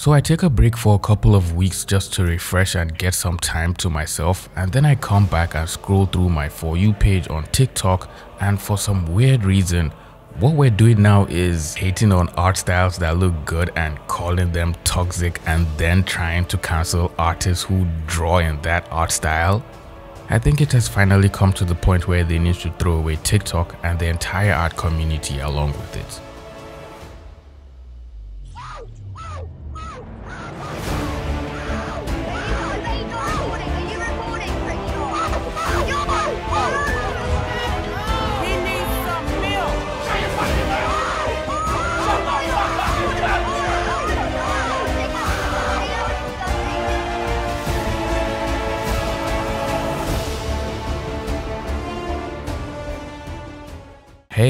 So I take a break for a couple of weeks just to refresh and get some time to myself and then I come back and scroll through my For You page on TikTok and for some weird reason what we're doing now is hating on art styles that look good and calling them toxic and then trying to cancel artists who draw in that art style. I think it has finally come to the point where they need to throw away TikTok and the entire art community along with it.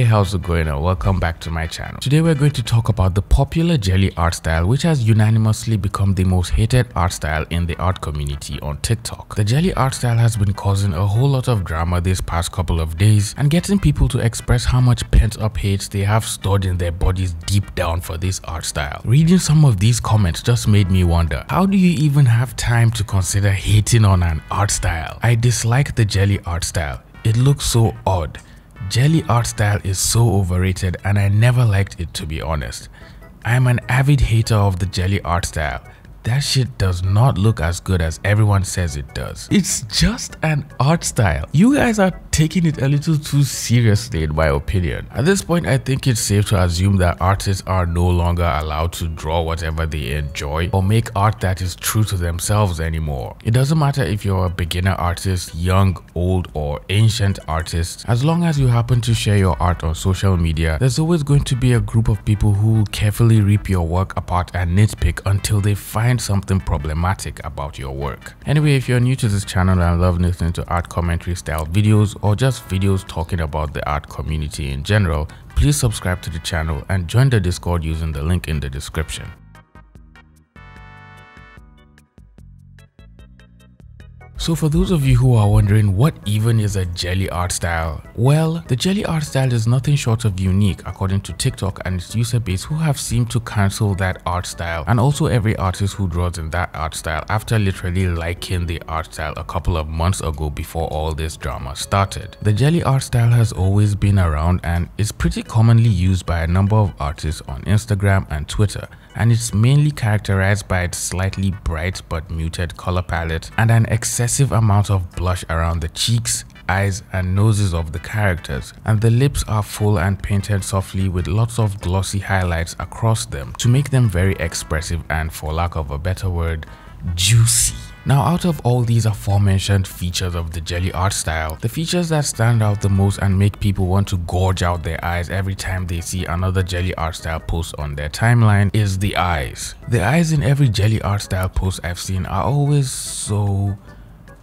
Hey how's it going and welcome back to my channel. Today we're going to talk about the popular jelly art style which has unanimously become the most hated art style in the art community on TikTok. The jelly art style has been causing a whole lot of drama this past couple of days and getting people to express how much pent up hate they have stored in their bodies deep down for this art style. Reading some of these comments just made me wonder, how do you even have time to consider hating on an art style? I dislike the jelly art style. It looks so odd. Jelly art style is so overrated and I never liked it to be honest. I am an avid hater of the jelly art style that shit does not look as good as everyone says it does. It's just an art style. You guys are taking it a little too seriously in my opinion. At this point, I think it's safe to assume that artists are no longer allowed to draw whatever they enjoy or make art that is true to themselves anymore. It doesn't matter if you're a beginner artist, young, old, or ancient artist. As long as you happen to share your art on social media, there's always going to be a group of people who will carefully rip your work apart and nitpick until they find something problematic about your work. Anyway, if you're new to this channel and love listening to art commentary style videos or just videos talking about the art community in general, please subscribe to the channel and join the Discord using the link in the description. So for those of you who are wondering what even is a jelly art style, well, the jelly art style is nothing short of unique according to TikTok and its user base who have seemed to cancel that art style and also every artist who draws in that art style after literally liking the art style a couple of months ago before all this drama started. The jelly art style has always been around and is pretty commonly used by a number of artists on Instagram and Twitter and it's mainly characterized by its slightly bright but muted color palette and an excessive amount of blush around the cheeks, eyes and noses of the characters and the lips are full and painted softly with lots of glossy highlights across them to make them very expressive and for lack of a better word, juicy. Now out of all these aforementioned features of the jelly art style, the features that stand out the most and make people want to gorge out their eyes every time they see another jelly art style post on their timeline is the eyes. The eyes in every jelly art style post I've seen are always so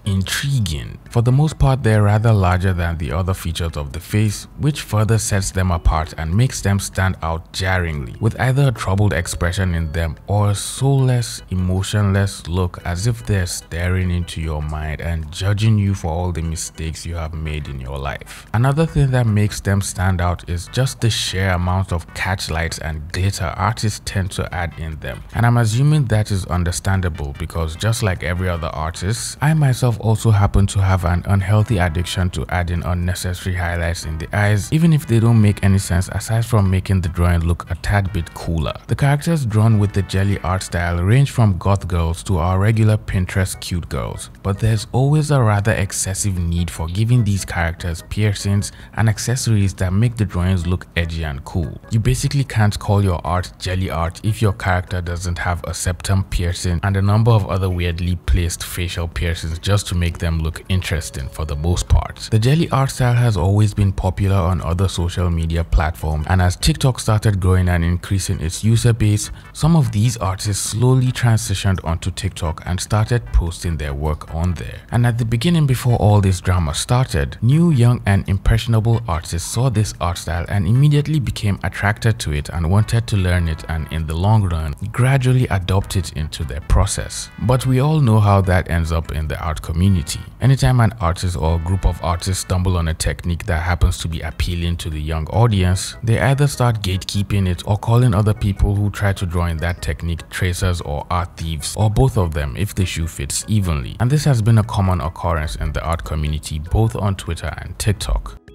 intriguing. For the most part, they're rather larger than the other features of the face, which further sets them apart and makes them stand out jarringly, with either a troubled expression in them or a soulless, emotionless look as if they're staring into your mind and judging you for all the mistakes you have made in your life. Another thing that makes them stand out is just the sheer amount of catchlights and glitter artists tend to add in them. And I'm assuming that is understandable because just like every other artist, I myself also happen to have an unhealthy addiction to adding unnecessary highlights in the eyes even if they don't make any sense aside from making the drawing look a tad bit cooler. The characters drawn with the jelly art style range from goth girls to our regular Pinterest cute girls, but there's always a rather excessive need for giving these characters piercings and accessories that make the drawings look edgy and cool. You basically can't call your art jelly art if your character doesn't have a septum piercing and a number of other weirdly placed facial piercings just to make them look interesting for the most part. The jelly art style has always been popular on other social media platforms and as TikTok started growing and increasing its user base, some of these artists slowly transitioned onto TikTok and started posting their work on there. And at the beginning before all this drama started, new young and impressionable artists saw this art style and immediately became attracted to it and wanted to learn it and in the long run gradually adopt it into their process. But we all know how that ends up in the art community. Anytime an artist or group of artists stumble on a technique that happens to be appealing to the young audience, they either start gatekeeping it or calling other people who try to draw in that technique tracers or art thieves, or both of them if the shoe fits evenly. And this has been a common occurrence in the art community both on Twitter and TikTok.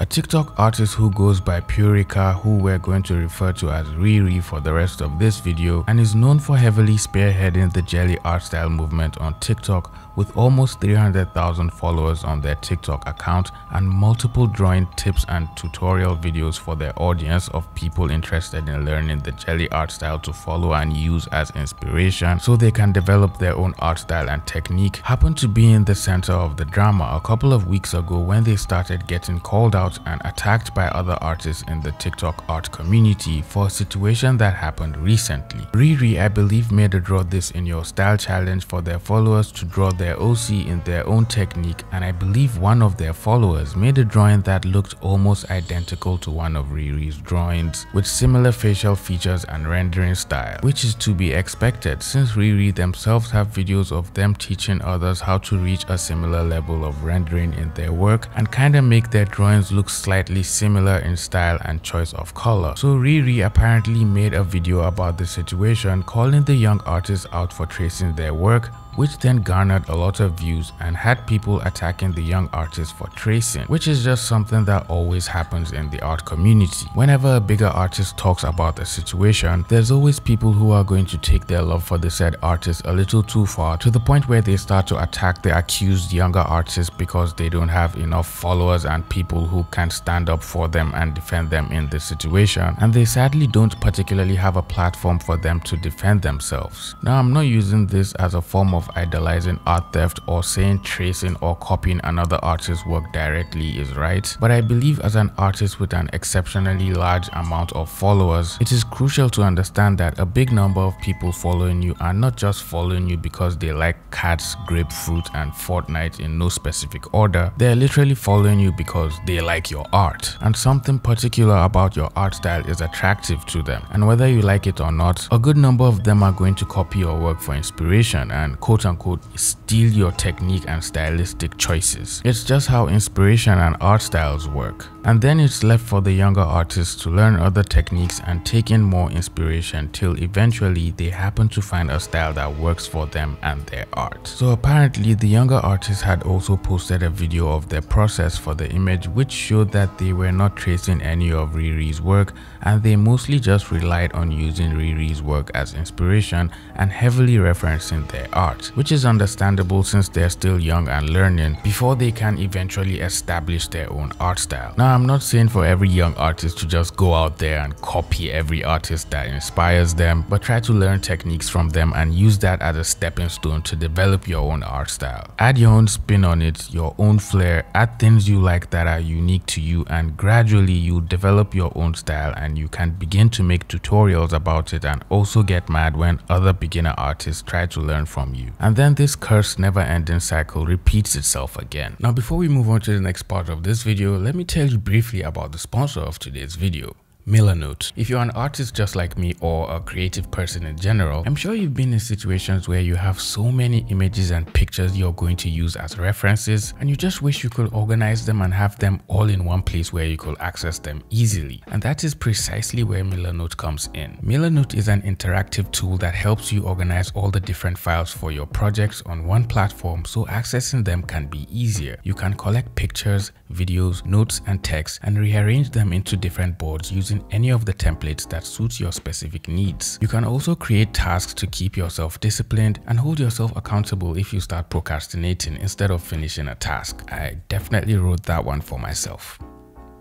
A TikTok artist who goes by puririkaaa who we're going to refer to as Riri for the rest of this video and is known for heavily spearheading the jelly art style movement on TikTok with almost 300,000 followers on their TikTok account and multiple drawing tips and tutorial videos for their audience of people interested in learning the jelly art style to follow and use as inspiration so they can develop their own art style and technique happened to be in the center of the drama a couple of weeks ago when they started getting called out and attacked by other artists in the TikTok art community for a situation that happened recently. Riri I believe made a draw this in your style challenge for their followers to draw their their OC in their own technique and I believe one of their followers made a drawing that looked almost identical to one of Riri's drawings with similar facial features and rendering style, which is to be expected since Riri themselves have videos of them teaching others how to reach a similar level of rendering in their work and kinda make their drawings look slightly similar in style and choice of color. So Riri apparently made a video about the situation calling the young artists out for tracing their work which then garnered a lot of views and had people attacking the young artist for tracing, which is just something that always happens in the art community. Whenever a bigger artist talks about a situation, there's always people who are going to take their love for the said artist a little too far to the point where they start to attack the accused younger artist because they don't have enough followers and people who can stand up for them and defend them in this situation and they sadly don't particularly have a platform for them to defend themselves. Now I'm not using this as a form of idolizing art theft or saying tracing or copying another artist's work directly is right, but I believe as an artist with an exceptionally large amount of followers, it is crucial to understand that a big number of people following you are not just following you because they like cats, grapefruit, and Fortnite in no specific order, they are literally following you because they like your art, and something particular about your art style is attractive to them, and whether you like it or not, a good number of them are going to copy your work for inspiration. And quote unquote steal your technique and stylistic choices. It's just how inspiration and art styles work. And then it's left for the younger artists to learn other techniques and take in more inspiration till eventually they happen to find a style that works for them and their art. So apparently the younger artists had also posted a video of their process for the image which showed that they were not tracing any of Riri's work and they mostly just relied on using Riri's work as inspiration and heavily referencing their art, which is understandable since they're still young and learning before they can eventually establish their own art style. Now I'm not saying for every young artist to just go out there and copy every artist that inspires them, but try to learn techniques from them and use that as a stepping stone to develop your own art style. Add your own spin on it, your own flair, add things you like that are unique to you and gradually you develop your own style and you can begin to make tutorials about it and also get mad when other beginner artists try to learn from you. And then this curse never ending cycle repeats itself again. Now before we move on to the next part of this video, let me tell you briefly about the sponsor of today's video. Milanote. If you're an artist just like me or a creative person in general, I'm sure you've been in situations where you have so many images and pictures you're going to use as references and you just wish you could organize them and have them all in one place where you could access them easily. And that is precisely where Milanote comes in. Milanote is an interactive tool that helps you organize all the different files for your projects on one platform so accessing them can be easier. You can collect pictures, videos, notes, and text and rearrange them into different boards using using any of the templates that suits your specific needs. You can also create tasks to keep yourself disciplined and hold yourself accountable if you start procrastinating instead of finishing a task. I definitely wrote that one for myself.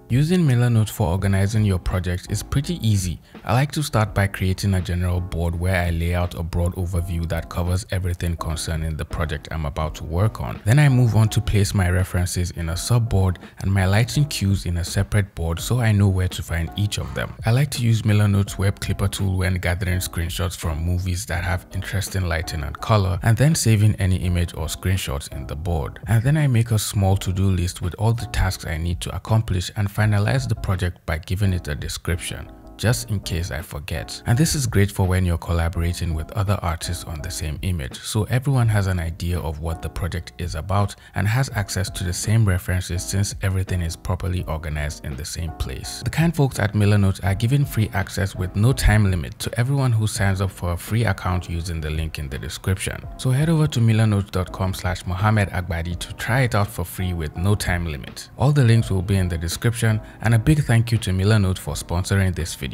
Using Milanote for organizing your project is pretty easy. I like to start by creating a general board where I lay out a broad overview that covers everything concerning the project I'm about to work on. Then I move on to place my references in a subboard and my lighting cues in a separate board so I know where to find each of them. I like to use Milanote's web clipper tool when gathering screenshots from movies that have interesting lighting and color and then saving any image or screenshots in the board. And then I make a small to-do list with all the tasks I need to accomplish and finalize the project by giving it a description. Just in case I forget. And this is great for when you're collaborating with other artists on the same image, so everyone has an idea of what the project is about and has access to the same references since everything is properly organized in the same place. The kind folks at Milanote are giving free access with no time limit to everyone who signs up for a free account using the link in the description. So head over to milanote.com slash Mohammed Agbadi to try it out for free with no time limit. All the links will be in the description and a big thank you to Milanote for sponsoring this video.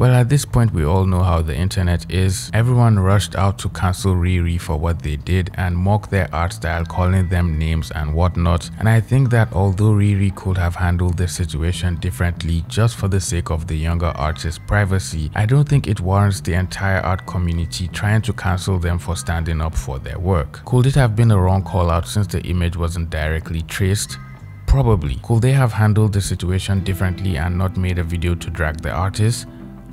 Well, at this point, we all know how the internet is. Everyone rushed out to cancel Riri for what they did and mock their art style, calling them names and whatnot. And I think that although Riri could have handled the situation differently just for the sake of the younger artist's privacy, I don't think it warrants the entire art community trying to cancel them for standing up for their work. Could it have been a wrong call out since the image wasn't directly traced? Probably. Could they have handled the situation differently and not made a video to drag the artist?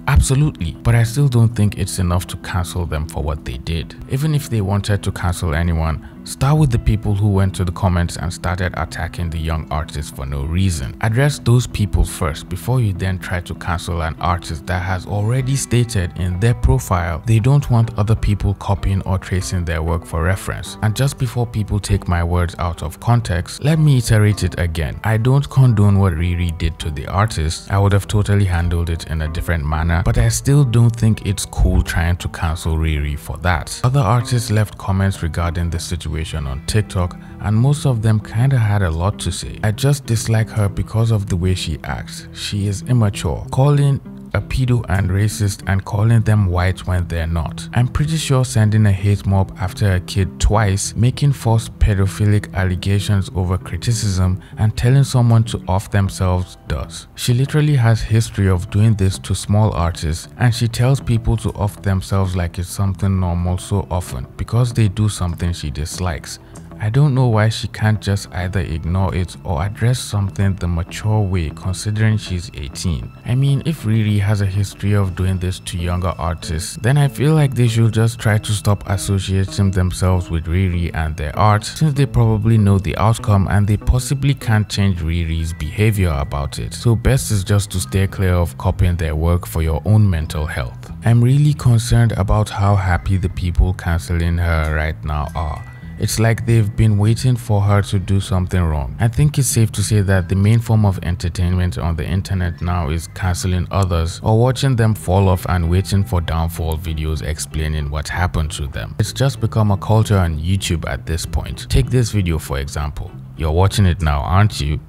Absolutely, but I still don't think it's enough to cancel them for what they did. Even if they wanted to cancel anyone, Start with the people who went to the comments and started attacking the young artist for no reason. Address those people first before you then try to cancel an artist that has already stated in their profile they don't want other people copying or tracing their work for reference. And just before people take my words out of context, let me iterate it again. I don't condone what Riri did to the artist. I would have totally handled it in a different manner, but I still don't think it's cool trying to cancel Riri for that. Other artists left comments regarding the situation situation on TikTok and most of them kinda had a lot to say. I just dislike her because of the way she acts. She is immature, calling a pedo and racist and calling them white when they're not. I'm pretty sure sending a hate mob after a kid twice, making false pedophilic allegations over criticism and telling someone to off themselves does. She literally has history of doing this to small artists and she tells people to off themselves like it's something normal so often because they do something she dislikes. I don't know why she can't just either ignore it or address something the mature way considering she's 18. I mean, if Riri has a history of doing this to younger artists, then I feel like they should just try to stop associating themselves with Riri and their art since they probably know the outcome and they possibly can't change Riri's behavior about it. So best is just to stay clear of copying their work for your own mental health. I'm really concerned about how happy the people cancelling her right now are. It's like they've been waiting for her to do something wrong. I think it's safe to say that the main form of entertainment on the internet now is canceling others or watching them fall off and waiting for downfall videos explaining what happened to them. It's just become a culture on YouTube at this point. Take this video for example. You're watching it now, aren't you?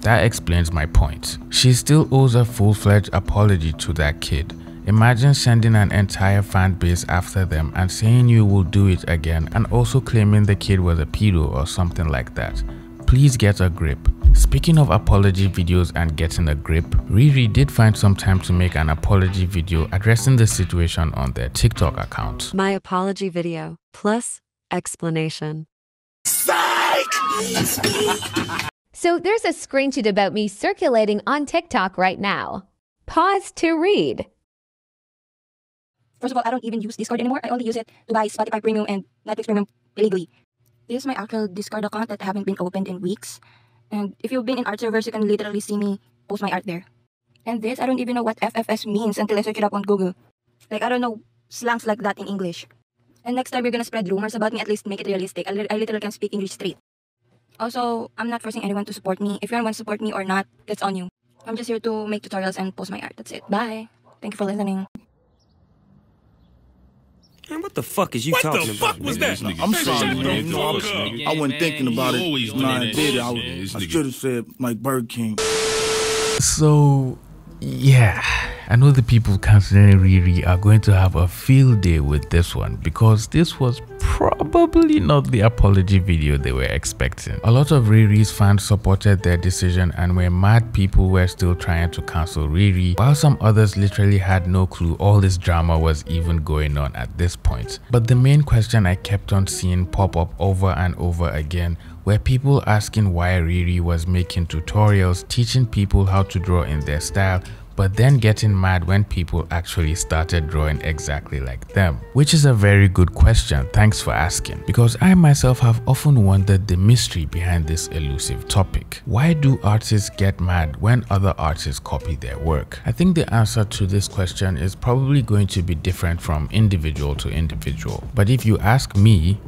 That explains my point. She still owes a full-fledged apology to that kid. Imagine sending an entire fan base after them and saying you will do it again and also claiming the kid was a pedo or something like that. Please get a grip. Speaking of apology videos and getting a grip, Riri did find some time to make an apology video addressing the situation on their TikTok account. My apology video, plus explanation. Psych! so there's a screenshot about me circulating on TikTok right now. Pause to read. First of all, I don't even use Discord anymore. I only use it to buy Spotify Premium and Netflix Premium illegally. This is my actual Discord account that haven't been opened in weeks. And if you've been in art servers, you can literally see me post my art there. And this, I don't even know what FFS means until I search it up on Google. Like, I don't know slangs like that in English. And next time you're gonna spread rumors about me, at least make it realistic. I, li I literally can speak English straight. Also, I'm not forcing anyone to support me. If you want to support me or not, that's on you. I'm just here to make tutorials and post my art. That's it. Bye. Thank you for listening. Man, what the fuck is you what talking about? What the about? fuck was that? I'm sorry, man. You I, was, I wasn't thinking about it when I did it. I, I should have said like Burger King. So, yeah. I know the people considering Riri are going to have a field day with this one because this was probably not the apology video they were expecting. A lot of Riri's fans supported their decision and were mad people were still trying to cancel Riri while some others literally had no clue all this drama was even going on at this point. But the main question I kept on seeing pop up over and over again were people asking why Riri was making tutorials teaching people how to draw in their style but then getting mad when people actually started drawing exactly like them? Which is a very good question, thanks for asking, because I myself have often wondered the mystery behind this elusive topic. Why do artists get mad when other artists copy their work? I think the answer to this question is probably going to be different from individual to individual, but if you ask me,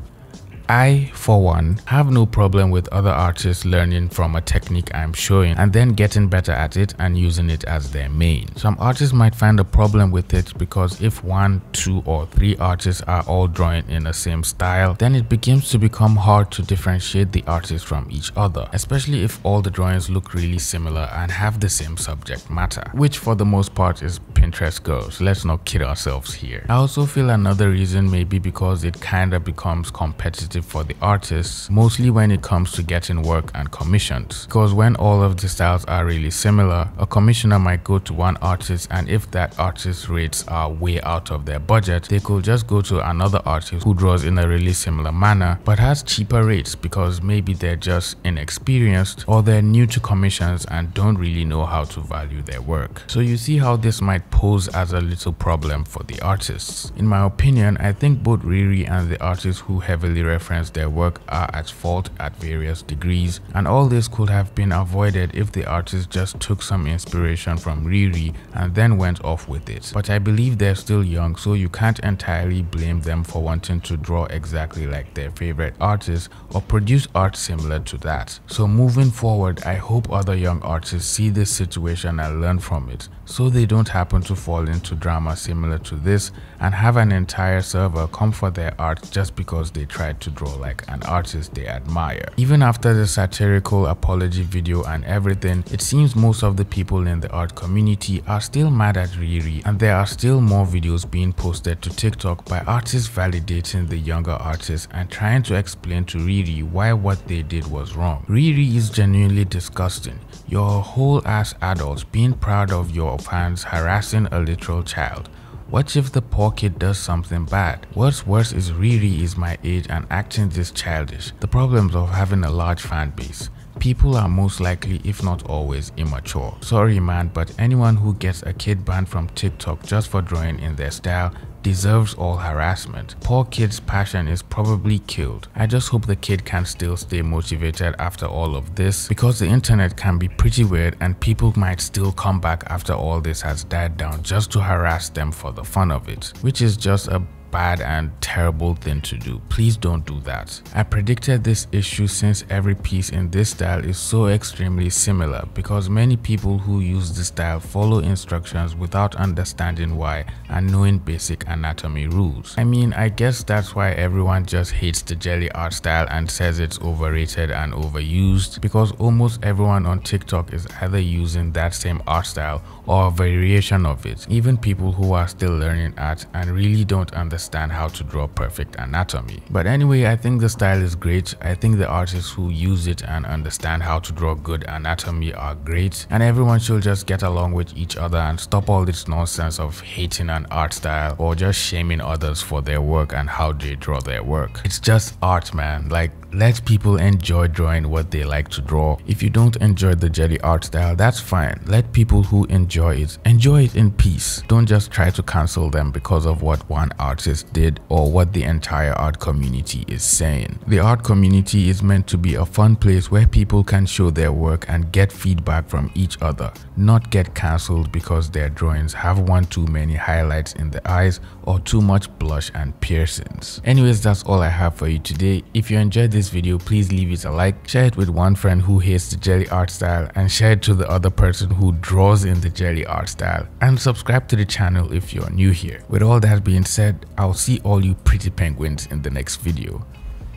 I, for one, have no problem with other artists learning from a technique I'm showing and then getting better at it and using it as their main. Some artists might find a problem with it because if one, two or three artists are all drawing in the same style, then it begins to become hard to differentiate the artists from each other, especially if all the drawings look really similar and have the same subject matter, which for the most part is Pinterest girls. Let's not kid ourselves here. I also feel another reason may be because it kinda becomes competitive sensitive for the artists, mostly when it comes to getting work and commissions. Because when all of the styles are really similar, a commissioner might go to one artist and if that artist's rates are way out of their budget, they could just go to another artist who draws in a really similar manner but has cheaper rates because maybe they're just inexperienced or they're new to commissions and don't really know how to value their work. So you see how this might pose as a little problem for the artists. In my opinion, I think both Riri and the artists who heavily reference their work are at fault at various degrees and all this could have been avoided if the artist just took some inspiration from Riri and then went off with it. But I believe they're still young so you can't entirely blame them for wanting to draw exactly like their favorite artist or produce art similar to that. So moving forward, I hope other young artists see this situation and learn from it so they don't happen to fall into drama similar to this and have an entire server come for their art just because they tried to draw like an artist they admire. Even after the satirical apology video and everything, it seems most of the people in the art community are still mad at Riri and there are still more videos being posted to TikTok by artists validating the younger artists and trying to explain to Riri why what they did was wrong. Riri is genuinely disgusting. You're whole ass adult being proud of your fans harassing a literal child. What if the poor kid does something bad? What's worse is Riri is my age and acting this childish. The problems of having a large fan base. People are most likely, if not always, immature. Sorry man, but anyone who gets a kid banned from TikTok just for drawing in their style deserves all harassment. Poor kid's passion is probably killed. I just hope the kid can still stay motivated after all of this because the internet can be pretty weird and people might still come back after all this has died down just to harass them for the fun of it, which is just a bad and terrible thing to do. Please don't do that. I predicted this issue since every piece in this style is so extremely similar because many people who use this style follow instructions without understanding why and knowing basic anatomy rules. I mean, I guess that's why everyone just hates the jelly art style and says it's overrated and overused because almost everyone on TikTok is either using that same art style or a variation of it. Even people who are still learning art and really don't understand how to draw perfect anatomy. But anyway, I think the style is great. I think the artists who use it and understand how to draw good anatomy are great. And everyone should just get along with each other and stop all this nonsense of hating an art style or just shaming others for their work and how they draw their work. It's just art, man. Like, let people enjoy drawing what they like to draw. If you don't enjoy the jelly art style, that's fine. Let people who enjoy it, enjoy it in peace. Don't just try to cancel them because of what one artist did or what the entire art community is saying. The art community is meant to be a fun place where people can show their work and get feedback from each other, not get cancelled because their drawings have one too many highlights in the eyes or too much blush and piercings. Anyways, that's all I have for you today. If you enjoyed this this video, please leave it a like, share it with one friend who hates the jelly art style and share it to the other person who draws in the jelly art style and subscribe to the channel if you're new here. With all that being said, I'll see all you pretty penguins in the next video.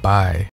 Bye.